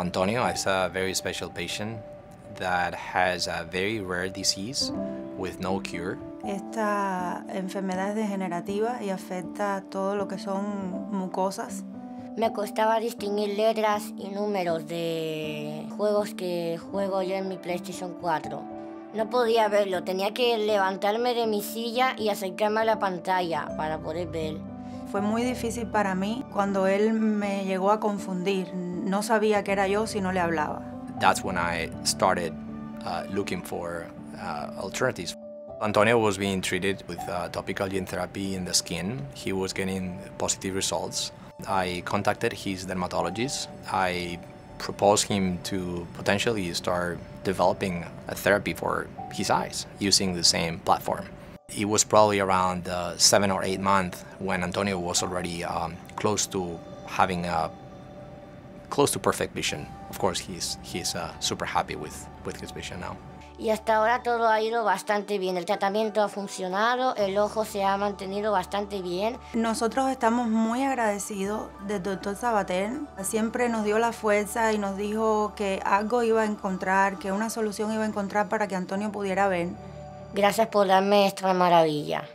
Antonio is a very special patient that has a very rare disease with no cure. Esta enfermedad es degenerativa y afecta todo lo que son mucosas. Me costaba distinguir letras y números de juegos que juego yo en mi PlayStation 4. No podía verlo, tenía que levantarme de mi silla y acercarme a la pantalla para poder ver. Fue muy difícil para mí cuando él me llegó a confundir. No sabía que era yo si no le hablaba. That's when I started uh, looking for uh, alternatives. Antonio was being treated with uh, topical gene therapy in the skin. He was getting positive results. I contacted his dermatologist. I proposed him to potentially start developing a therapy for his eyes using the same platform. It was probably around uh, seven or eight months when Antonio was already um, close to having a close to perfect vision. Of course, he's, he's uh, super happy with, with his vision now. Y hasta ahora todo ha ido bastante bien. El tratamiento ha funcionado, el ojo se ha mantenido bastante bien. Nosotros estamos muy agradecidos del doctor Sabater. Siempre nos dio la fuerza y nos dijo que algo iba a encontrar, que una solución iba a encontrar para que Antonio pudiera ver. Gracias por darme esta maravilla.